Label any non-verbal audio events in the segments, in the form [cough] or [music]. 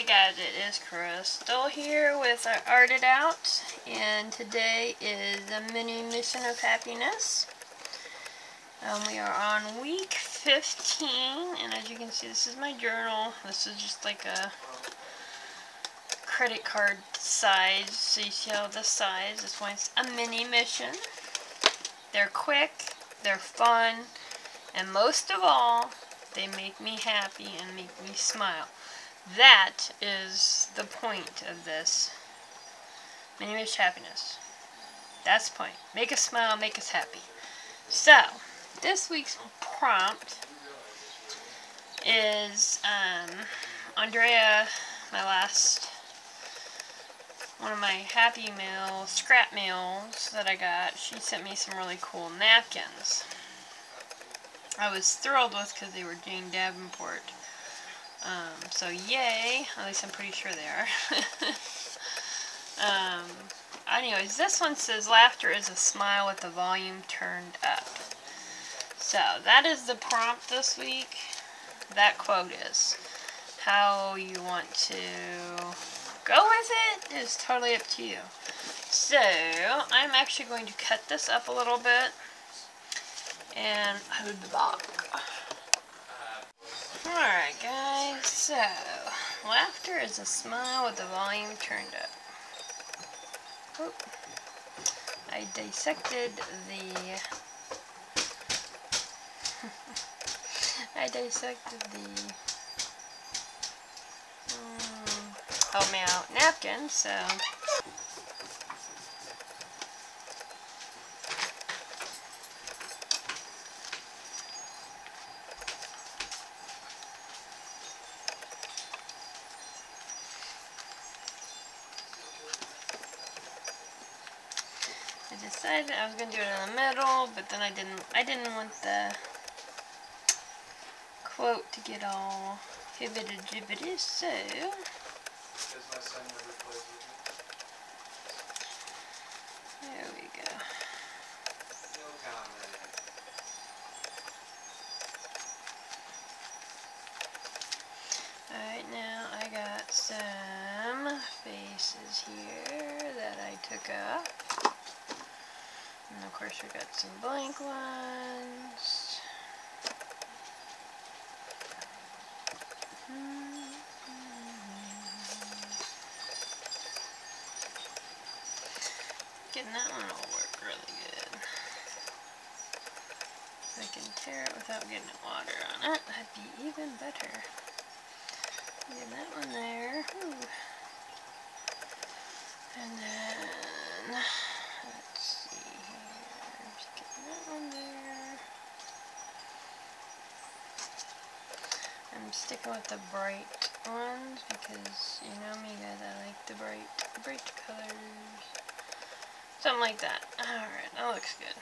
Hey guys, it is Crystal here with Art It Out, and today is a mini mission of happiness. Um, we are on week 15, and as you can see, this is my journal. This is just like a credit card size, so you see how the size. This one's a mini mission. They're quick, they're fun, and most of all, they make me happy and make me smile. That is the point of this. Wish happiness. That's the point. Make us smile, make us happy. So, this week's prompt is um, Andrea, my last, one of my Happy Meal scrap meals that I got. She sent me some really cool napkins. I was thrilled with because they were Jane Davenport. Um, so yay, at least I'm pretty sure they are. [laughs] um, anyways, this one says laughter is a smile with the volume turned up. So that is the prompt this week. That quote is. How you want to go with it is totally up to you. So, I'm actually going to cut this up a little bit. And will be back. Alright guys, so laughter is a smile with the volume turned up. Oop. I dissected the [laughs] I dissected the um, help me out napkin, so I decided I was gonna do it in the middle, but then I didn't I didn't want the quote to get all hibbity jibbity, so there we go. Alright, now I got some faces here that I took up. And of course we've got some blank ones. Getting that one will work really good. If I can tear it without getting water on it, that'd be even better. Get that one there. Ooh. And then, let's see here. Just get that one there. Sticking with the bright ones because you know me guys, I like the bright, bright colors. Something like that. Alright, that looks good.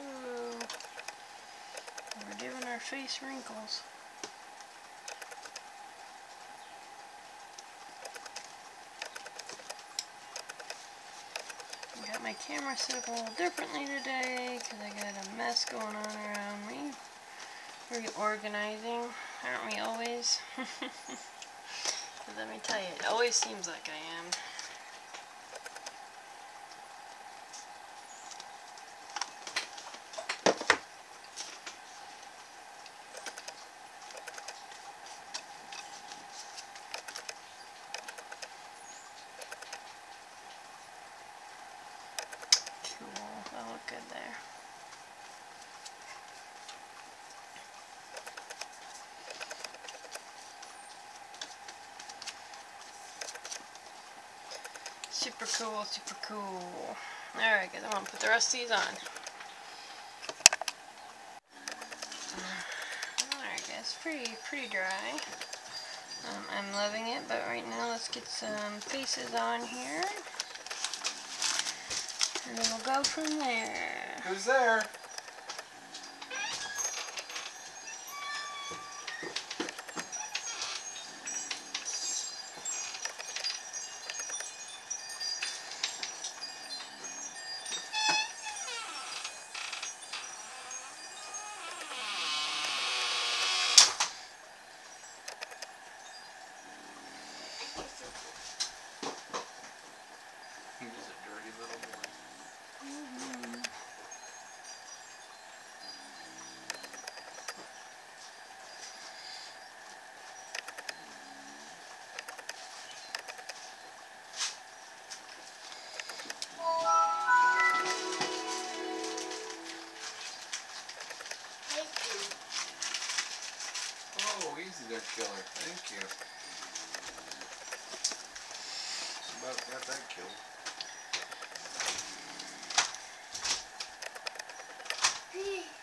Ooh. We're giving our face wrinkles. I my camera set up a little differently today because I got a mess going on around me. Reorganizing, aren't we always? [laughs] let me tell you, it always seems like I am. Cool, that look good there. Super cool, super cool. Alright guys, I'm gonna put the rest of these on. Alright guys, pretty, pretty dry. Um, I'm loving it, but right now let's get some faces on here. And then we'll go from there. Who's there? Thank you. About got that killed. [laughs]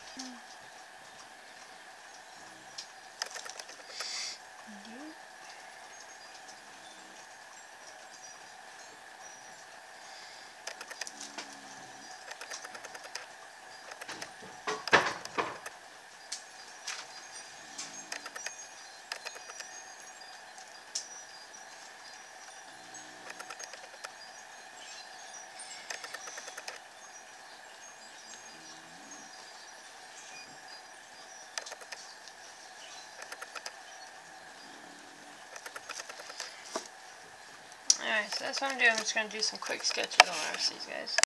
So that's what I'm doing. I'm just going to do some quick sketches on these guys.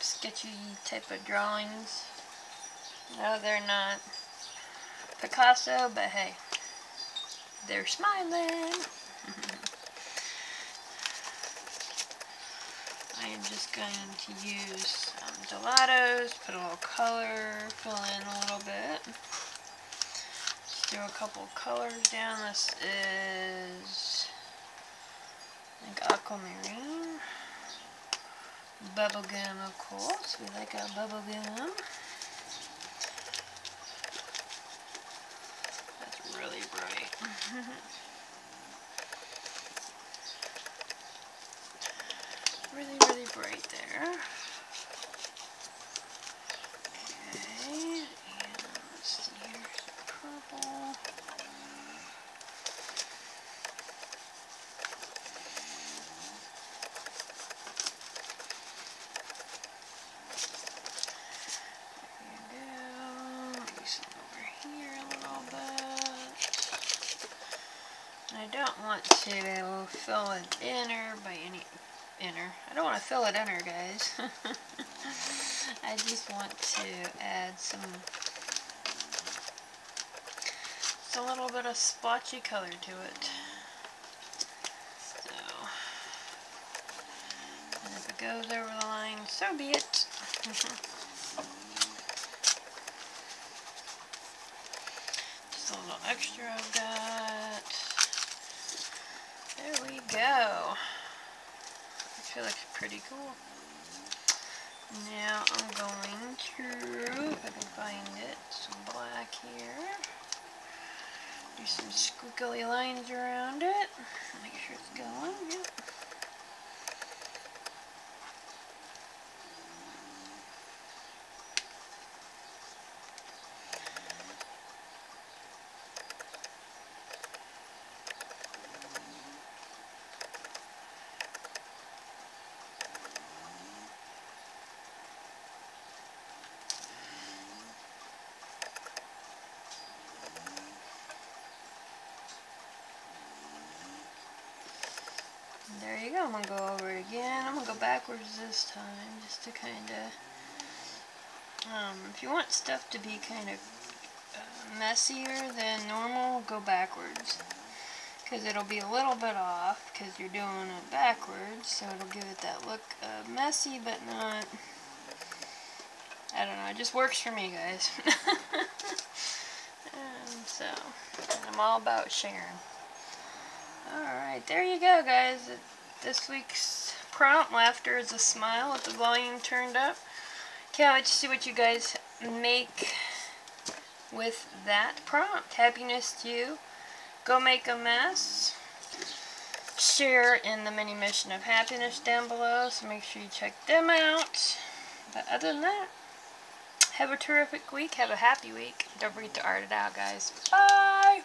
Sketchy type of drawings. No, they're not Picasso, but hey, they're smiling. [laughs] I am just going to use um, gelatos, put a little color, fill in a little bit. Just do a couple colors down. This is like aquamarine. Bubblegum, of course. We like our bubblegum. That's really bright. [laughs] really, really bright there. Okay, and let's see here, purple. There you go. Maybe some over here a little bit. Want to fill it inner by any inner. I don't want to fill it inner, guys. [laughs] I just want to add some just a little bit of splotchy color to it. So, and if it goes over the line, so be it. [laughs] Just a little extra I've that. There we go. Actually looks pretty cool. Now I'm going to, if I can find it, some black here. Do some squiggly lines around it. Make sure it's going. Yep. There you go. I'm going to go over it again. I'm going to go backwards this time just to kind of... Um, if you want stuff to be kind of uh, messier than normal, go backwards. Because it'll be a little bit off because you're doing it backwards. So it'll give it that look uh, messy but not... I don't know. It just works for me, guys. [laughs] and so, I'm all about sharing. Alright, there you go guys. This week's prompt, Laughter is a Smile with the volume turned up. Can't wait to see what you guys make with that prompt. Happiness to you. Go make a mess. Share in the mini mission of happiness down below, so make sure you check them out. But other than that, have a terrific week. Have a happy week. Don't forget to art it out, guys. Bye!